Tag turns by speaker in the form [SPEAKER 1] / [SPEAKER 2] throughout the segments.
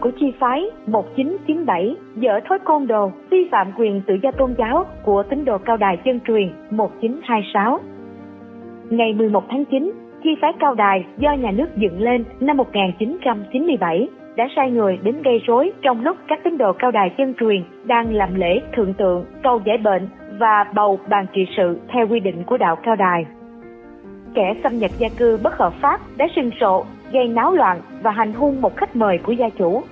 [SPEAKER 1] của chi phái 1997 dở thói côn đồ, vi phạm quyền tự do tôn giáo của tín đồ cao đài chân truyền 1926. Ngày 11 tháng 9, chi phái cao đài do nhà nước dựng lên năm 1997 đã sai người đến gây rối trong lúc các tín đồ cao đài chân truyền đang làm lễ thượng tượng, cầu giải bệnh và bầu bàn trị sự theo quy định của đạo cao đài. Kẻ xâm nhập gia cư bất hợp pháp đã sừng sộ, gây náo loạn và hành hung một khách mời của gia chủ.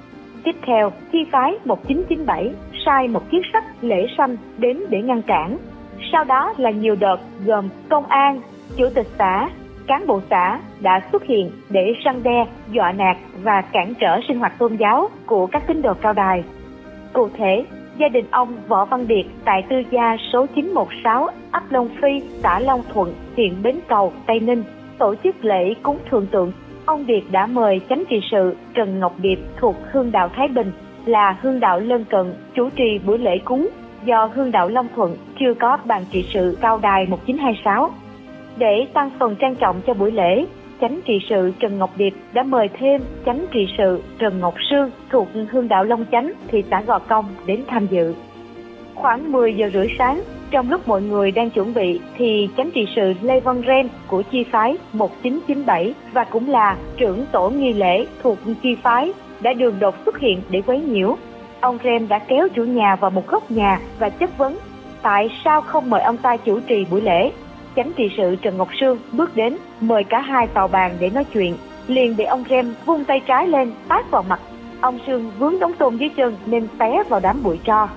[SPEAKER 1] Tiếp theo, chi phái 1997 sai một chiếc sách lễ sanh đến để ngăn cản. Sau đó là nhiều đợt gồm công an, chủ tịch xã, cán bộ xã đã xuất hiện để săn đe, dọa nạt và cản trở sinh hoạt tôn giáo của các tín đồ cao đài. Cụ thể, gia đình ông Võ Văn Điệt tại tư gia số 916 ấp Long Phi, xã Long Thuận, huyện Bến Cầu, Tây Ninh tổ chức lễ cúng thường tượng. Ông Việt đã mời chánh trị sự Trần Ngọc Điệp thuộc Hương đạo Thái Bình là hương đạo lân cận chủ trì buổi lễ cúng do hương đạo Long Thuận chưa có bàn trị sự cao đài 1926 để tăng phần trang trọng cho buổi lễ, chánh trị sự Trần Ngọc Điệp đã mời thêm chánh trị sự Trần Ngọc Sương thuộc Hương đạo Long Chánh, thị xã Gò Công đến tham dự. Khoảng 10 giờ rưỡi sáng, trong lúc mọi người đang chuẩn bị thì chánh trị sự Lê Văn Ren của chi phái 1997 và cũng là trưởng tổ nghi lễ thuộc chi phái đã đường đột xuất hiện để quấy nhiễu. Ông Ren đã kéo chủ nhà vào một góc nhà và chất vấn, tại sao không mời ông ta chủ trì buổi lễ? Chánh trị sự Trần Ngọc Sương bước đến, mời cả hai vào bàn để nói chuyện, liền bị ông Rem vung tay trái lên tát vào mặt. Ông Sương vướng đống tôm dưới chân nên té vào đám bụi tro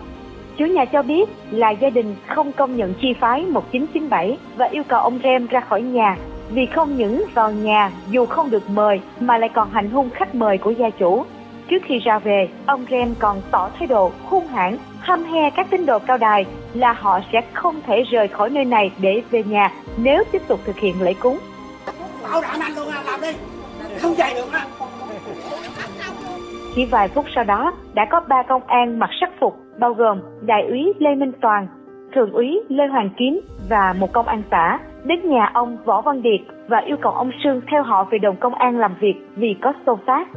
[SPEAKER 1] chủ nhà cho biết là gia đình không công nhận chi phái 1997 và yêu cầu ông Rem ra khỏi nhà vì không những vào nhà dù không được mời mà lại còn hành hung khách mời của gia chủ Trước khi ra về, ông Rem còn tỏ thái độ hung hãn, hăm he các tín đồ cao đài là họ sẽ không thể rời khỏi nơi này để về nhà nếu tiếp tục thực hiện lễ cúng.
[SPEAKER 2] Bảo đảm anh luôn à, làm đi, không chạy được á.
[SPEAKER 1] Chỉ vài phút sau đó, đã có ba công an mặc sắc phục bao gồm đại úy Lê Minh Toàn, thượng úy Lê Hoàng Kiếm và một công an xã đến nhà ông Võ Văn Điệt và yêu cầu ông Sương theo họ về đồn công an làm việc vì có xô xát.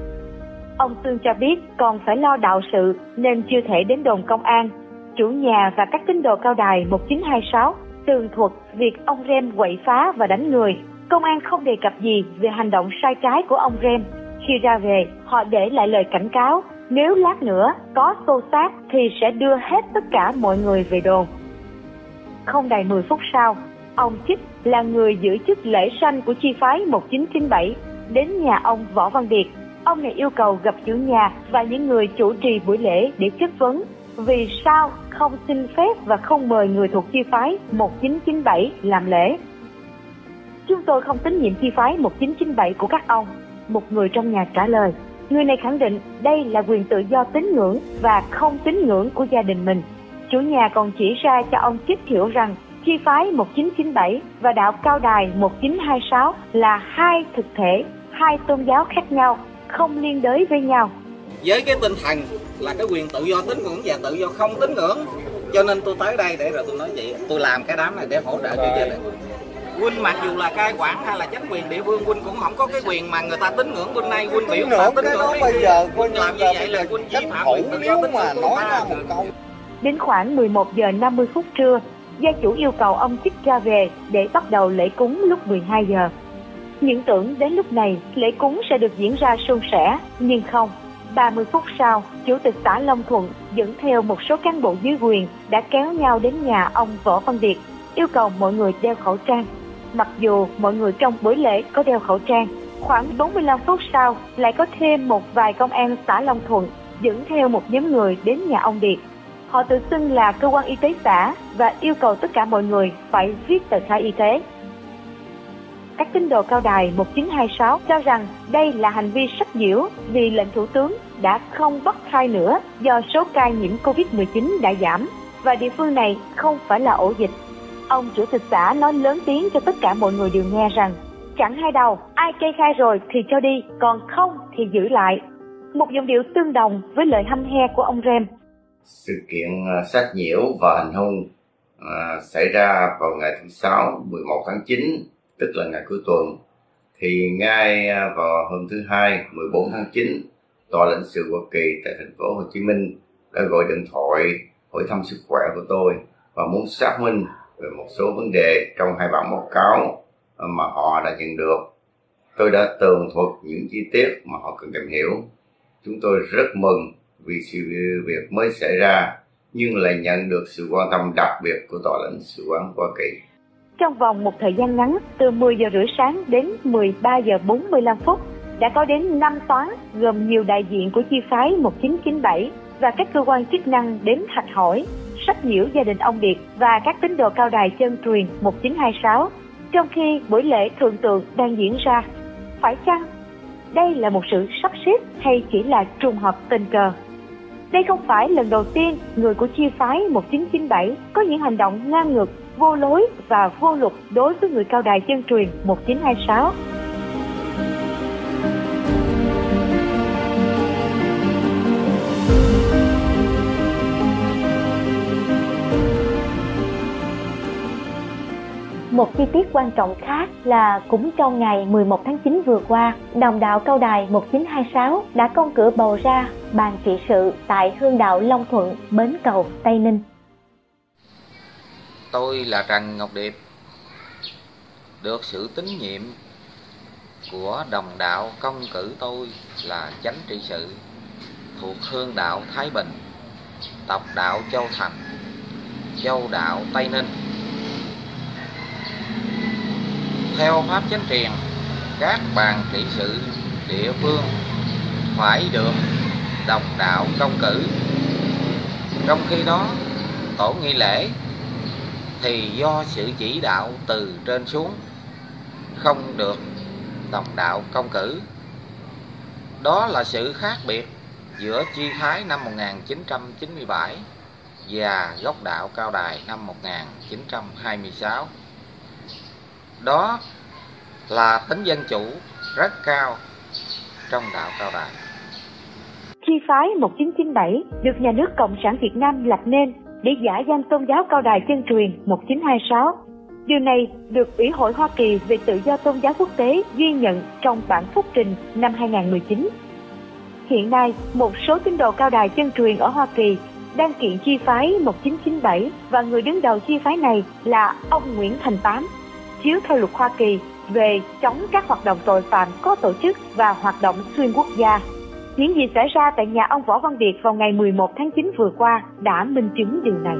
[SPEAKER 1] Ông Sương cho biết còn phải lo đạo sự nên chưa thể đến đồn công an. Chủ nhà và các tín đồ cao đài 1926 tường thuật việc ông Rem quậy phá và đánh người. Công an không đề cập gì về hành động sai trái của ông Rem. Khi ra về, họ để lại lời cảnh cáo nếu lát nữa có xô xát thì sẽ đưa hết tất cả mọi người về đồn. Không đầy 10 phút sau, ông Chích là người giữ chức lễ sanh của chi phái 1997 đến nhà ông Võ Văn Điệt Ông này yêu cầu gặp chủ nhà và những người chủ trì buổi lễ để chất vấn vì sao không xin phép và không mời người thuộc chi phái 1997 làm lễ. Chúng tôi không tín nhiệm chi phái 1997 của các ông. Một người trong nhà trả lời. Người này khẳng định đây là quyền tự do tín ngưỡng và không tín ngưỡng của gia đình mình. Chủ nhà còn chỉ ra cho ông Chích hiểu rằng chi phái 1997 và đạo cao đài 1926 là hai thực thể, hai tôn giáo khác nhau không liên đới với nhau.
[SPEAKER 3] Với cái tinh thần là cái quyền tự do tín ngưỡng và tự do không tín ngưỡng cho nên tôi tới đây để rồi tôi nói vậy. Tôi làm cái đám này để hỗ trợ cho gia đình huynh mặc dù là cai quản hay là chính quyền địa phương huynh cũng không có cái quyền mà người ta tín ngưỡng huynh nay huynh biểu ta tín ngưỡng
[SPEAKER 4] bây giờ huynh
[SPEAKER 3] làm như vậy là huynh vi phạm quyền tự do tín
[SPEAKER 4] mà
[SPEAKER 3] ngưỡng
[SPEAKER 4] nói ra một câu
[SPEAKER 1] Đến khoảng 11 giờ 50 phút trưa, gia chủ yêu cầu ông Chích ra về để bắt đầu lễ cúng lúc 12 giờ. Những tưởng đến lúc này lễ cúng sẽ được diễn ra suôn sẻ, nhưng không. 30 phút sau, Chủ tịch xã Long Thuận dẫn theo một số cán bộ dưới quyền đã kéo nhau đến nhà ông Võ Văn Điệt, yêu cầu mọi người đeo khẩu trang. Mặc dù mọi người trong buổi lễ có đeo khẩu trang, khoảng 45 phút sau lại có thêm một vài công an xã Long Thuận dẫn theo một nhóm người đến nhà ông Điệt. Họ tự xưng là cơ quan y tế xã và yêu cầu tất cả mọi người phải viết tờ khai y tế các tín đồ cao đài 1926 cho rằng đây là hành vi sách nhiễu vì lệnh thủ tướng đã không bắt khai nữa do số ca nhiễm Covid-19 đã giảm và địa phương này không phải là ổ dịch. Ông chủ tịch xã nói lớn tiếng cho tất cả mọi người đều nghe rằng chẳng hai đầu, ai kê khai rồi thì cho đi, còn không thì giữ lại. Một giọng điệu tương đồng với lời hăm he của ông Rem.
[SPEAKER 4] Sự kiện à, sát nhiễu và hành hung à, xảy ra vào ngày thứ Sáu 11 tháng 9 tức là ngày cuối tuần thì ngay à, vào hôm thứ hai 14 tháng 9 tòa lãnh sự Hoa Kỳ tại thành phố Hồ Chí Minh đã gọi điện thoại hỏi thăm sức khỏe của tôi và muốn xác minh về một số vấn đề trong hai bản báo cáo ờ, mà họ đã nhận được. Tôi đã tường thuật những chi tiết mà họ cần tìm hiểu. Chúng tôi rất mừng vì sự việc mới xảy ra nhưng lại nhận được sự quan tâm đặc biệt của tòa lãnh sự quán Hoa Kỳ.
[SPEAKER 1] Trong vòng một thời gian ngắn, từ 10 giờ rưỡi sáng đến 13 giờ 45 phút, đã có đến 5 toán gồm nhiều đại diện của chi phái 1997 và các cơ quan chức năng đến thạch hỏi, sách nhiễu gia đình ông Điệp và các tín đồ cao đài chân truyền 1926, trong khi buổi lễ thượng tượng đang diễn ra. Phải chăng đây là một sự sắp xếp hay chỉ là trùng hợp tình cờ? Đây không phải lần đầu tiên người của chi phái 1997 có những hành động ngang ngược, vô lối và vô luật đối với người cao đài chân truyền 1926. Một chi tiết quan trọng khác là cũng trong ngày 11 tháng 9 vừa qua, đồng đạo cao đài 1926 đã công cử bầu ra ban trị sự tại hương đạo Long Thuận, Bến Cầu, Tây Ninh.
[SPEAKER 3] Tôi là Trần Ngọc Điệp, được sự tín nhiệm của đồng đạo công cử tôi là chánh trị sự thuộc hương đạo Thái Bình, tộc đạo Châu Thành, châu đạo Tây Ninh theo pháp chánh truyền các bàn trị sự địa phương phải được đồng đạo công cử. Trong khi đó, tổ nghi lễ thì do sự chỉ đạo từ trên xuống, không được đồng đạo công cử. Đó là sự khác biệt giữa chi thái năm 1997 và gốc đạo cao đài năm 1926 đó là tính dân chủ rất cao trong đạo cao đài.
[SPEAKER 1] Chi phái 1997 được nhà nước Cộng sản Việt Nam lập nên để giả danh tôn giáo cao đài chân truyền 1926. Điều này được Ủy hội Hoa Kỳ về tự do tôn giáo quốc tế ghi nhận trong bản phúc trình năm 2019. Hiện nay, một số tín đồ cao đài chân truyền ở Hoa Kỳ đang kiện chi phái 1997 và người đứng đầu chi phái này là ông Nguyễn Thành Tám chiếu theo luật Hoa Kỳ về chống các hoạt động tội phạm có tổ chức và hoạt động xuyên quốc gia. Những gì xảy ra tại nhà ông Võ Văn Điệt vào ngày 11 tháng 9 vừa qua đã minh chứng điều này.